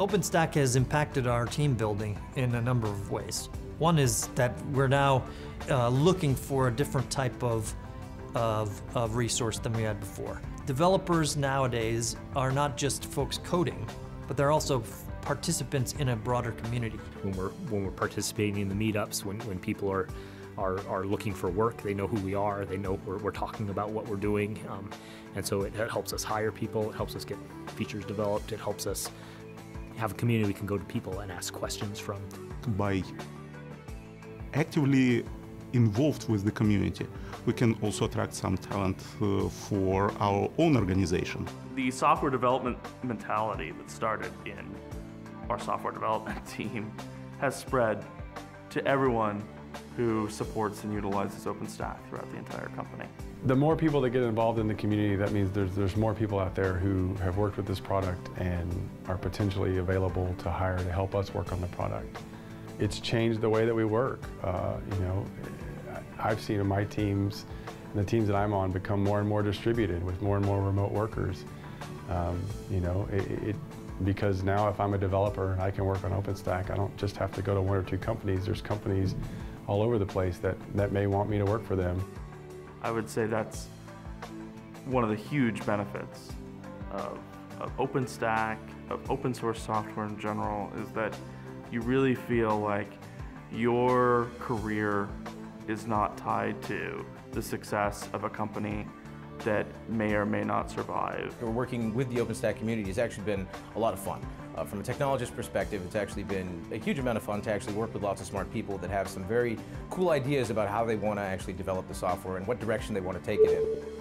OpenStack has impacted our team building in a number of ways. One is that we're now uh, looking for a different type of, of, of resource than we had before. Developers nowadays are not just folks coding, but they're also participants in a broader community. When we're, when we're participating in the meetups, when, when people are, are, are looking for work, they know who we are, they know we're, we're talking about what we're doing, um, and so it, it helps us hire people, it helps us get features developed, it helps us have a community we can go to people and ask questions from. By actively involved with the community, we can also attract some talent uh, for our own organization. The software development mentality that started in our software development team has spread to everyone who supports and utilizes OpenStack throughout the entire company. The more people that get involved in the community, that means there's, there's more people out there who have worked with this product and are potentially available to hire to help us work on the product. It's changed the way that we work. Uh, you know, I've seen in my teams and the teams that I'm on become more and more distributed with more and more remote workers. Um, you know, it, it, because now if I'm a developer and I can work on OpenStack, I don't just have to go to one or two companies. There's companies all over the place that, that may want me to work for them. I would say that's one of the huge benefits of, of OpenStack, of open source software in general, is that you really feel like your career is not tied to the success of a company that may or may not survive. Working with the OpenStack community has actually been a lot of fun. Uh, from a technologist perspective, it's actually been a huge amount of fun to actually work with lots of smart people that have some very cool ideas about how they want to actually develop the software and what direction they want to take it in.